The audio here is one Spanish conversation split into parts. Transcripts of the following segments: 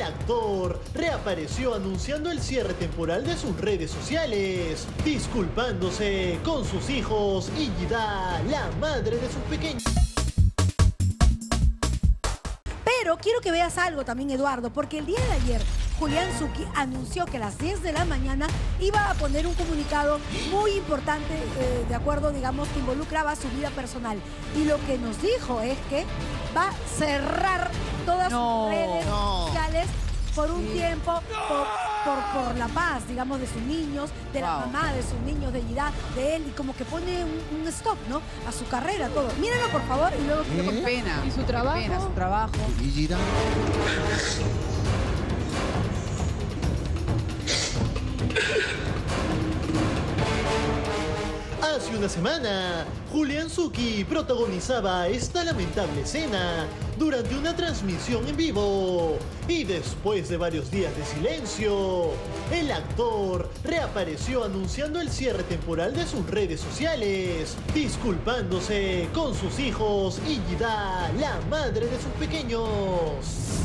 el actor reapareció anunciando el cierre temporal de sus redes sociales, disculpándose con sus hijos y Gida, la madre de sus pequeños. Pero quiero que veas algo también, Eduardo, porque el día de ayer Julián Zucchi anunció que a las 10 de la mañana iba a poner un comunicado muy importante, eh, de acuerdo, digamos, que involucraba su vida personal. Y lo que nos dijo es que va a cerrar todas No, sus redes no. sociales por un tiempo, por, por- por la paz, digamos, de sus niños, de la mamá, de sus niños, de Gida, de él, y como que pone un, un stop, ¿no? A su carrera, todo. Mírenlo, por favor, y luego quiero Qué contar- pena. ¿Y su trabajo? pena, su trabajo. Y Gira. Una semana, Julián Zucchi protagonizaba esta lamentable escena durante una transmisión en vivo. Y después de varios días de silencio, el actor reapareció anunciando el cierre temporal de sus redes sociales, disculpándose con sus hijos y la madre de sus pequeños.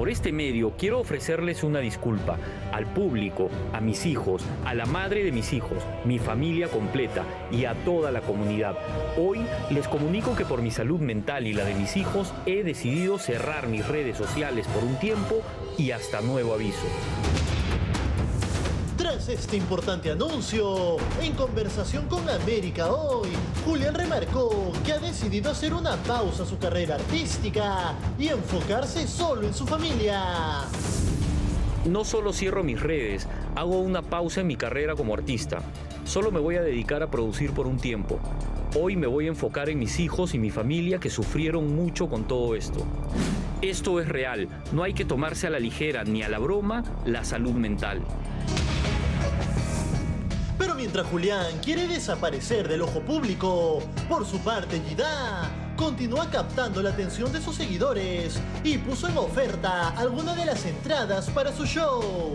Por este medio quiero ofrecerles una disculpa al público, a mis hijos, a la madre de mis hijos, mi familia completa y a toda la comunidad. Hoy les comunico que por mi salud mental y la de mis hijos he decidido cerrar mis redes sociales por un tiempo y hasta nuevo aviso. Este importante anuncio, en conversación con América Hoy, Julián remarcó que ha decidido hacer una pausa a su carrera artística y enfocarse solo en su familia. No solo cierro mis redes, hago una pausa en mi carrera como artista. Solo me voy a dedicar a producir por un tiempo. Hoy me voy a enfocar en mis hijos y mi familia que sufrieron mucho con todo esto. Esto es real, no hay que tomarse a la ligera ni a la broma la salud mental. Pero mientras Julián quiere desaparecer del ojo público, por su parte Gida continúa captando la atención de sus seguidores y puso en oferta algunas de las entradas para su show.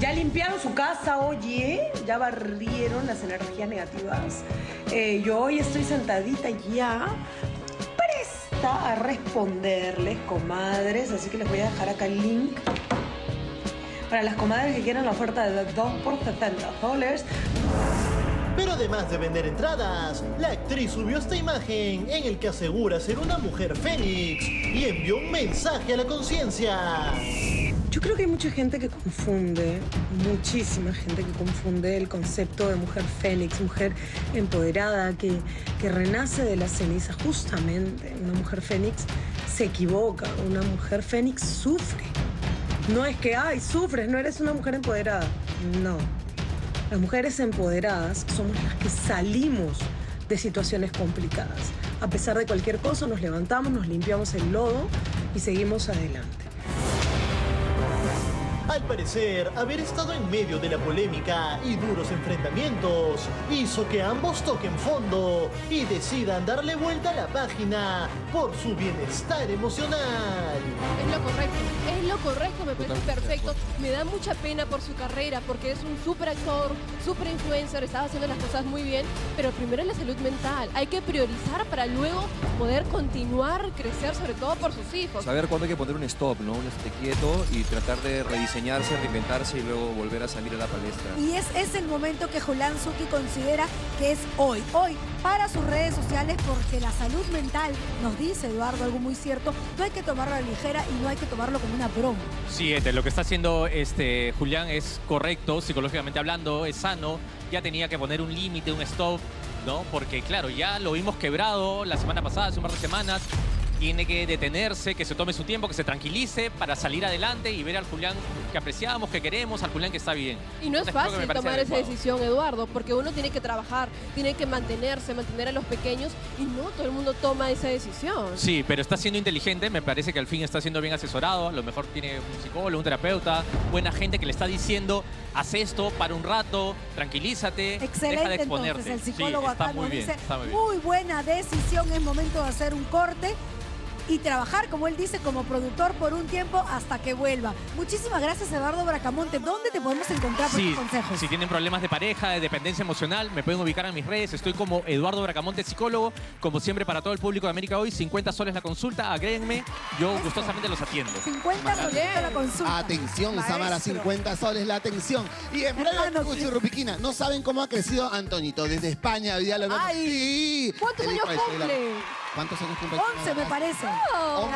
Ya limpiaron su casa, oye, ya barrieron las energías negativas. Eh, yo hoy estoy sentadita ya, presta a responderles, comadres, así que les voy a dejar acá el link. Para las comadres que quieran la oferta de 2 por 70 dólares, Pero además de vender entradas, la actriz subió esta imagen en el que asegura ser una mujer fénix y envió un mensaje a la conciencia. Yo creo que hay mucha gente que confunde, muchísima gente que confunde el concepto de mujer fénix, mujer empoderada, que, que renace de la ceniza. Justamente, una mujer fénix se equivoca, una mujer fénix sufre. No es que, ay, sufres, no eres una mujer empoderada. No. Las mujeres empoderadas somos las que salimos de situaciones complicadas. A pesar de cualquier cosa, nos levantamos, nos limpiamos el lodo y seguimos adelante. Al parecer, haber estado en medio de la polémica y duros enfrentamientos hizo que ambos toquen fondo y decidan darle vuelta a la página por su bienestar emocional. Es lo correcto, es lo correcto, me parece perfecto. Me da mucha pena por su carrera porque es un súper actor, súper influencer, estaba haciendo las cosas muy bien, pero primero es la salud mental. Hay que priorizar para luego poder continuar, crecer, sobre todo por sus hijos. Saber cuándo hay que poner un stop, ¿no? Un estate quieto y tratar de rediseñarse, reinventarse y luego volver a salir a la palestra. Y es, es el momento que Julián Zucchi considera que es hoy. Hoy, para sus redes sociales, porque la salud mental, nos dice Eduardo algo muy cierto, no hay que tomarlo a la ligera y no hay que tomarlo como una broma. Sí, lo que está haciendo este Julián es correcto, psicológicamente hablando, es sano. Ya tenía que poner un límite, un stop, ¿no? Porque claro, ya lo vimos quebrado la semana pasada, hace un par de semanas. Tiene que detenerse, que se tome su tiempo, que se tranquilice para salir adelante y ver al Julián que apreciamos, que queremos, al Julián que está bien. Y no es Entonces, fácil tomar esa decisión, Eduardo, porque uno tiene que trabajar, tiene que mantenerse, mantener a los pequeños y no todo el mundo toma esa decisión. Sí, pero está siendo inteligente, me parece que al fin está siendo bien asesorado, a lo mejor tiene un psicólogo, un terapeuta, buena gente que le está diciendo, haz esto, para un rato, tranquilízate, deja de Excelente exponerte. entonces, el Sí, psicólogo está acá muy nos bien, dice, está muy bien. muy buena decisión, es momento de hacer un corte. Y trabajar, como él dice, como productor por un tiempo hasta que vuelva. Muchísimas gracias, Eduardo Bracamonte. ¿Dónde te podemos encontrar por Sí, tus consejos? si tienen problemas de pareja, de dependencia emocional, me pueden ubicar en mis redes. Estoy como Eduardo Bracamonte, psicólogo. Como siempre, para todo el público de América Hoy, 50 soles la consulta. Agréguenme, yo Eso. gustosamente los atiendo. 50 solito la consulta. Atención, Samara, Maestro. 50 soles la atención. Y en breve, Hermano, Cuchi ¿qué? Rupiquina, no saben cómo ha crecido Antonito desde España. Hoy día lo vemos. Ay, Sí. ¿cuántos años cumple? ¿Cuántos años cumple? 11 me parece. Oh.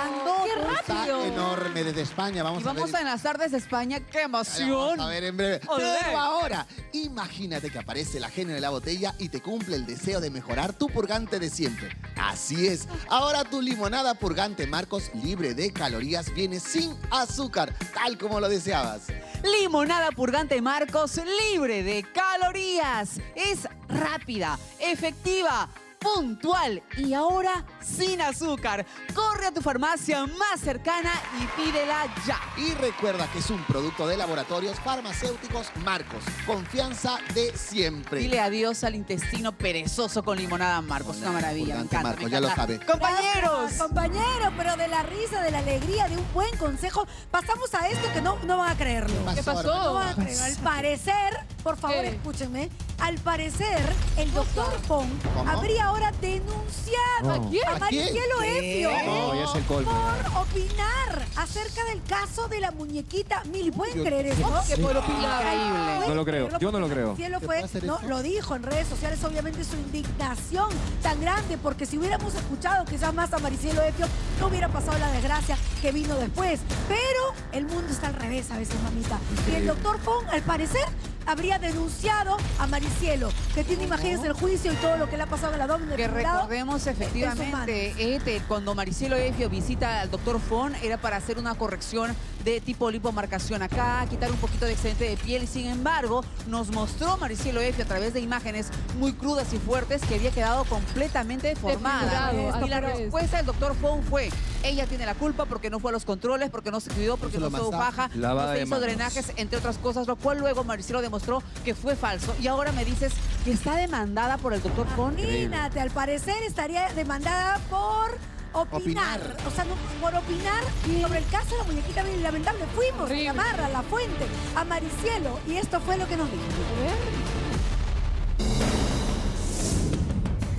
¡Qué rápido! enorme desde España. Vamos, Y vamos a a ver. enlazar desde España. ¡Qué emoción! Vamos a ver en breve. Olé. Pero ahora, imagínate que aparece la genio de la botella y te cumple el deseo de mejorar tu purgante de siempre. Así es. Ahora tu limonada purgante Marcos, libre de calorías, viene sin azúcar, tal como lo deseabas. Limonada purgante Marcos, libre de calorías. Es rápida, efectiva, puntual y ahora sin azúcar. Corre a tu farmacia más cercana y pídela ya. Y recuerda que es un producto de laboratorios farmacéuticos Marcos. Confianza de siempre. Dile adiós al intestino perezoso con limonada Marcos. Una maravilla, me encanta. Marcos, me ya lo sabe. Compañeros. Gracias, compañero, pero de la risa, de la alegría, de un buen consejo, pasamos a esto que no, no van a creerlo. ¿Qué pasó? No van a creerlo. Al parecer, por favor, ¿Qué? escúchenme, al parecer, el doctor ¿Cómo? habría ahora denunciado ¿A quién? a ¿A Maricielo? Efio No, ya es el colmo. por opinar acerca del caso de la muñequita Mili. ¿Pueden Yo- creer eso? que por opinar? Increíble. ¿Pueden No lo creo, yo no lo creo. Maricielo ¿Se fue, no, lo dijo en redes sociales, obviamente su indignación tan grande, porque si hubiéramos escuchado quizás más a Maricielo Efio, no hubiera pasado la desgracia que vino después. Pero el mundo está al revés a veces, mamita. Y el doctor Fong, al parecer, habría denunciado a Maricielo, que tiene, imagínense, el juicio y todo lo que le ha pasado en el abdomen. Que recordemos efectivamente, Ete, cuando Maricelo Efio visita al doctor Fon, era para hacer una corrección de tipo lipomarcación acá, quitar un poquito de excedente de piel. Sin embargo, nos mostró Maricielo Efio a través de imágenes muy crudas y fuertes que había quedado completamente deformada. Y la respuesta del doctor Fon fue, ella tiene la culpa porque no fue a los controles, porque no se cuidó, porque No se baja, no se hizo manos. drenajes, entre otras cosas, lo cual luego Maricielo demostró que fue falso. Y ahora me dices que está demandada por el doctor Fon. Imagínate, al parecer estaría demandada por opinar. Opinar. O sea, no, por opinar sobre el caso de la muñequita lamentable. Fuimos Horrible. a llamar a la fuente, a Maricielo, y esto fue lo que nos dijo.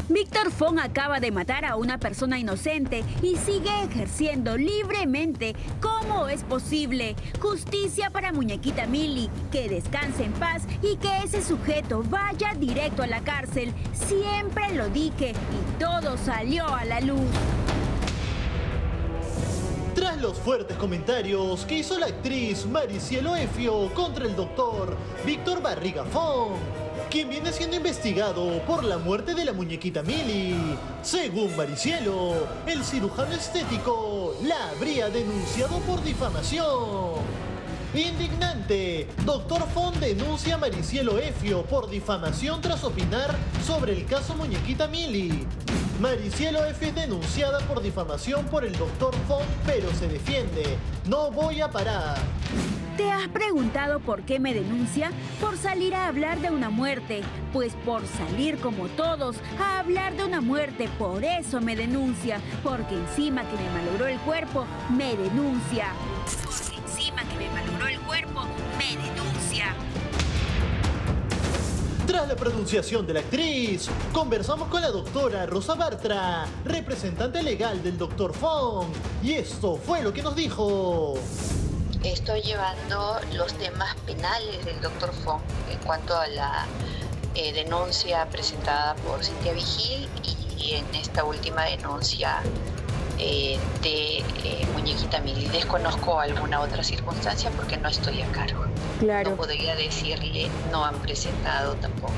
Víctor Fong acaba de matar a una persona inocente y sigue ejerciendo libremente. ¿Cómo es posible? Justicia para muñequita Milly, que descanse en paz y que ese sujeto vaya directo a la cárcel. Siempre lo dije y todo salió a la luz. Los fuertes comentarios que hizo la actriz Maricielo Efio contra el doctor Víctor Barriga Fong, quien viene siendo investigado por la muerte de la muñequita Mili. Según Maricielo, el cirujano estético la habría denunciado por difamación. Indignante. Doctor Fon denuncia a Maricielo Efio por difamación tras opinar sobre el caso Muñequita Mili. Maricielo Efio es denunciada por difamación por el Doctor Fon, pero se defiende. No voy a parar. ¿Te has preguntado por qué me denuncia? Por salir a hablar de una muerte. Pues por salir como todos a hablar de una muerte, por eso me denuncia. Porque encima que me malogró el cuerpo, me denuncia. Tras la pronunciación de la actriz, conversamos con la doctora Rosa Bartra, representante legal del Dr. Fong, y esto fue lo que nos dijo. Estoy llevando los temas penales del doctor Fong en cuanto a la eh, denuncia presentada por Cintia Vigil y en esta última denuncia eh, de eh, Muñequita Mili. Desconozco alguna otra circunstancia porque no estoy a cargo. No podría decirle no han presentado tampoco.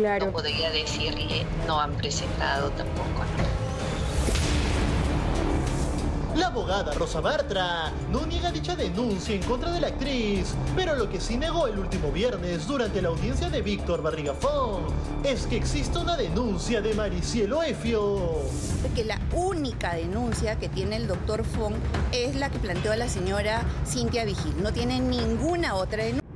No. No podría decirle no han presentado tampoco. No. La abogada Rosa Bartra no niega dicha denuncia en contra de la actriz, pero lo que sí negó el último viernes durante la audiencia de Víctor Barrigafón es que existe una denuncia de Maricielo Efio. que la única denuncia que tiene el doctor Fong es la que planteó la señora Cintia Vigil. No tiene ninguna otra denuncia.